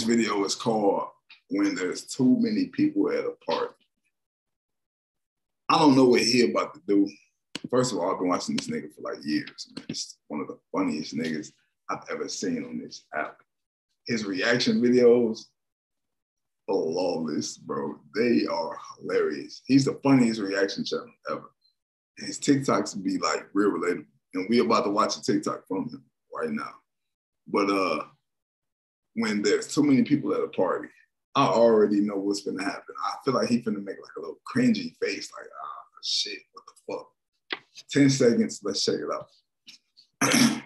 This video is called When There's Too Many People at a Party. I don't know what he about to do. First of all, I've been watching this nigga for like years. Man. It's one of the funniest niggas I've ever seen on this app. His reaction videos, flawless, bro. They are hilarious. He's the funniest reaction channel ever. His TikToks be like real relatable. And we about to watch a TikTok from him right now. But uh when there's too many people at a party, I already know what's gonna happen. I feel like he's gonna make like a little cringy face, like, ah, oh, shit, what the fuck? 10 seconds, let's check it out.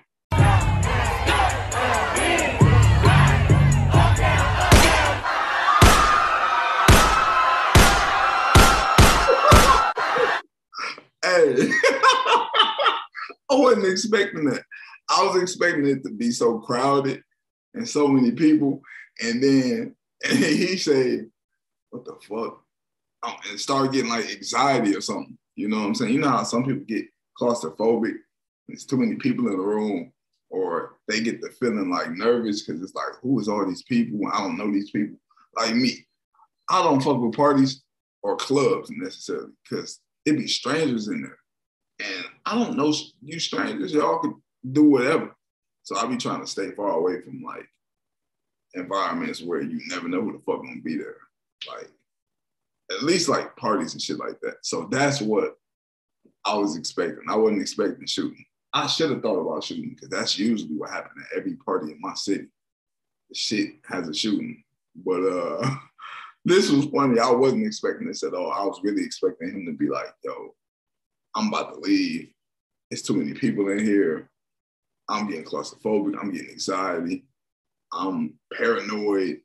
hey, I wasn't expecting that. I was expecting it to be so crowded and so many people. And then and he said, What the fuck? Oh, and start getting like anxiety or something. You know what I'm saying? You know how some people get claustrophobic, there's too many people in the room, or they get the feeling like nervous because it's like, who is all these people? I don't know these people. Like me, I don't fuck with parties or clubs necessarily because it'd be strangers in there. And I don't know you strangers, y'all could do whatever. So I be trying to stay far away from like environments where you never know who the fuck gonna be there. Like at least like parties and shit like that. So that's what I was expecting. I wasn't expecting shooting. I should have thought about shooting because that's usually what happened at every party in my city. The shit has a shooting. But uh this was funny. I wasn't expecting this at all. I was really expecting him to be like, yo, I'm about to leave. It's too many people in here. I'm getting claustrophobic. I'm getting anxiety. I'm paranoid.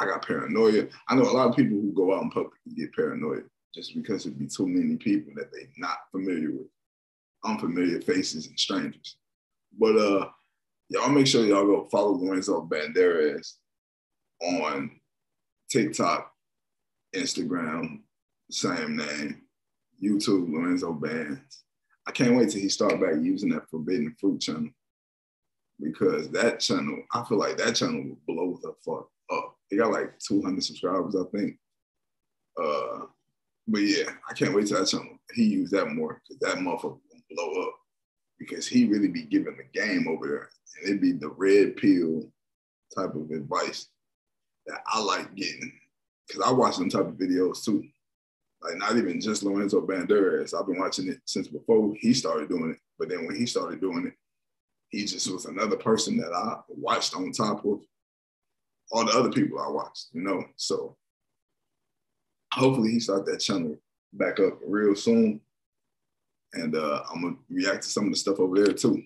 I got paranoia. I know a lot of people who go out in public and get paranoid just because it'd be too many people that they're not familiar with, unfamiliar faces and strangers. But uh, y'all make sure y'all go follow Lorenzo Banderas on TikTok, Instagram, same name, YouTube, Lorenzo Bands. I can't wait till he start back using that Forbidden Fruit channel because that channel, I feel like that channel will blow the fuck up. He got like 200 subscribers, I think. Uh, but yeah, I can't wait till that channel. He used that more because that motherfucker will blow up because he really be giving the game over there. And it'd be the red pill type of advice that I like getting because I watch them type of videos too. Like not even just Lorenzo Banderas. I've been watching it since before he started doing it. But then when he started doing it, he just was another person that I watched on top of all the other people I watched, you know. So hopefully he start that channel back up real soon. And uh, I'm gonna react to some of the stuff over there too.